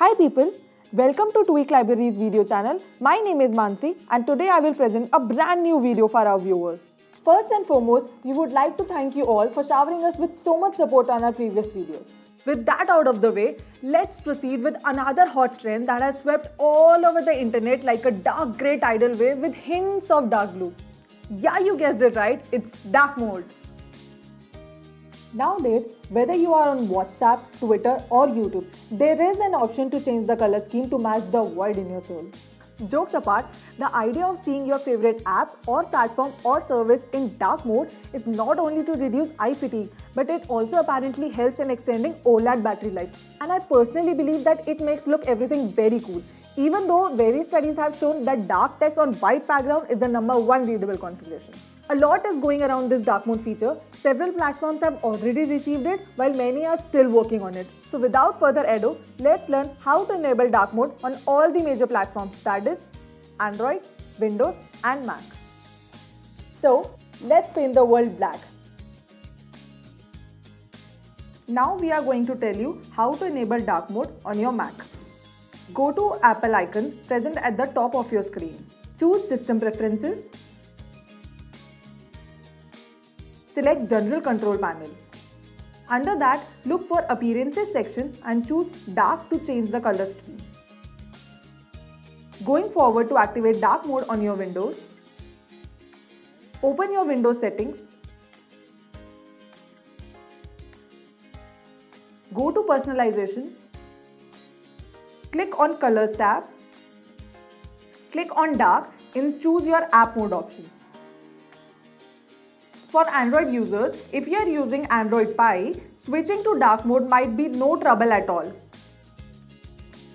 Hi people, welcome to Tweak Library's video channel. My name is Mansi and today I will present a brand new video for our viewers. First and foremost, we would like to thank you all for showering us with so much support on our previous videos. With that out of the way, let's proceed with another hot trend that has swept all over the internet like a dark grey tidal wave with hints of dark blue. Yeah, you guessed it right, it's dark mode. Nowadays, whether you are on WhatsApp, Twitter, or YouTube, there is an option to change the color scheme to match the void in your soul. Jokes apart, the idea of seeing your favorite app or platform or service in dark mode is not only to reduce eye fatigue, but it also apparently helps in extending OLED battery life. And I personally believe that it makes look everything very cool. Even though various studies have shown that dark text on white background is the number one readable configuration. A lot is going around this dark mode feature. Several platforms have already received it while many are still working on it. So without further ado, let's learn how to enable dark mode on all the major platforms that is Android, Windows and Mac. So let's paint the world black. Now we are going to tell you how to enable dark mode on your Mac. Go to Apple icon present at the top of your screen. Choose System Preferences select General Control Panel. Under that, look for Appearances section and choose Dark to change the color scheme. Going forward to activate dark mode on your Windows, open your Windows settings, go to Personalization, click on Colors tab, click on Dark and choose your App Mode option. For Android users, if you are using Android Pie, switching to dark mode might be no trouble at all.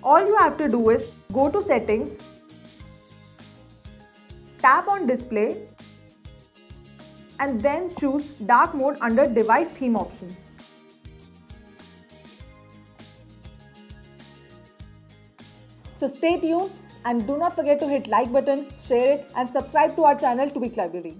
All you have to do is go to settings, tap on display and then choose dark mode under device theme option. So stay tuned and do not forget to hit like button, share it and subscribe to our channel Tweak Library.